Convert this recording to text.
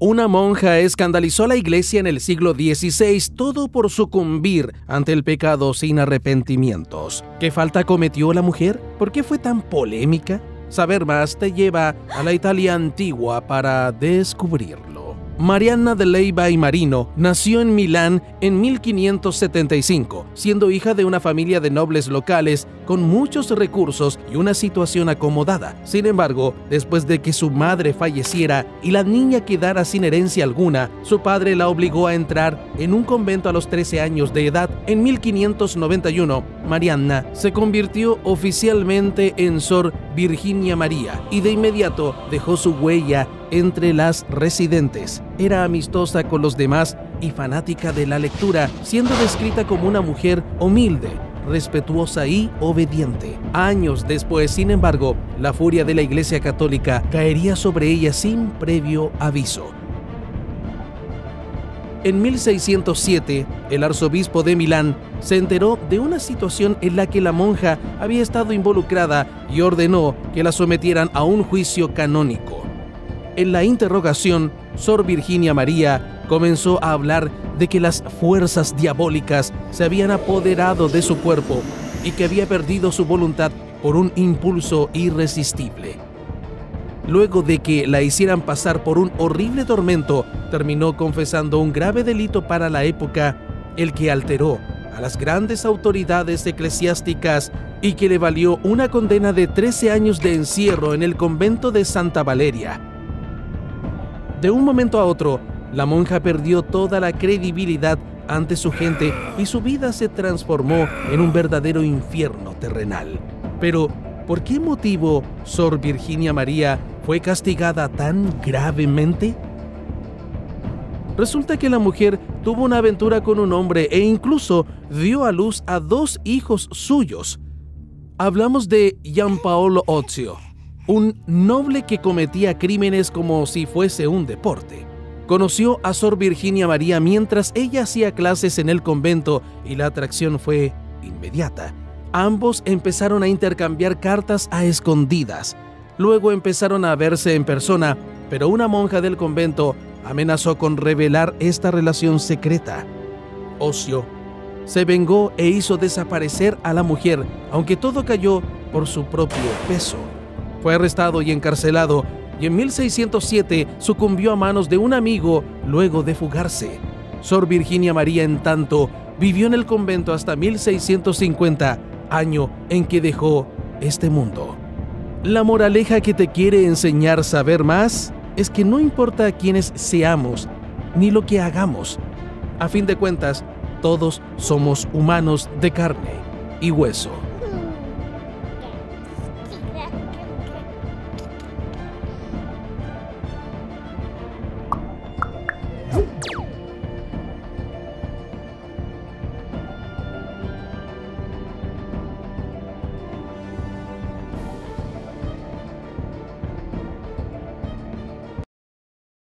Una monja escandalizó a la iglesia en el siglo XVI, todo por sucumbir ante el pecado sin arrepentimientos. ¿Qué falta cometió la mujer? ¿Por qué fue tan polémica? Saber más te lleva a la Italia antigua para descubrirlo. Mariana de Leiva y Marino nació en Milán en 1575, siendo hija de una familia de nobles locales con muchos recursos y una situación acomodada. Sin embargo, después de que su madre falleciera y la niña quedara sin herencia alguna, su padre la obligó a entrar en un convento a los 13 años de edad. En 1591, Mariana se convirtió oficialmente en Sor Virginia María y de inmediato dejó su huella entre las residentes. Era amistosa con los demás y fanática de la lectura, siendo descrita como una mujer humilde, respetuosa y obediente. Años después, sin embargo, la furia de la Iglesia Católica caería sobre ella sin previo aviso. En 1607, el arzobispo de Milán se enteró de una situación en la que la monja había estado involucrada y ordenó que la sometieran a un juicio canónico. En la interrogación, Sor Virginia María comenzó a hablar de que las fuerzas diabólicas se habían apoderado de su cuerpo y que había perdido su voluntad por un impulso irresistible. Luego de que la hicieran pasar por un horrible tormento, terminó confesando un grave delito para la época, el que alteró a las grandes autoridades eclesiásticas y que le valió una condena de 13 años de encierro en el convento de Santa Valeria. De un momento a otro, la monja perdió toda la credibilidad ante su gente y su vida se transformó en un verdadero infierno terrenal. Pero, ¿por qué motivo Sor Virginia María fue castigada tan gravemente? Resulta que la mujer tuvo una aventura con un hombre e incluso dio a luz a dos hijos suyos. Hablamos de Gianpaolo Ozio, un noble que cometía crímenes como si fuese un deporte. Conoció a Sor Virginia María mientras ella hacía clases en el convento y la atracción fue inmediata. Ambos empezaron a intercambiar cartas a escondidas. Luego empezaron a verse en persona, pero una monja del convento amenazó con revelar esta relación secreta. Ocio se vengó e hizo desaparecer a la mujer, aunque todo cayó por su propio peso. Fue arrestado y encarcelado y en 1607 sucumbió a manos de un amigo luego de fugarse. Sor Virginia María, en tanto, vivió en el convento hasta 1650, año en que dejó este mundo. La moraleja que te quiere enseñar saber más es que no importa quiénes seamos ni lo que hagamos, a fin de cuentas, todos somos humanos de carne y hueso.